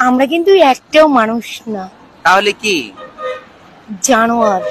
আমরা কিন্তু একটাও মানুষ না। তাহলে কি? জানোয়ার।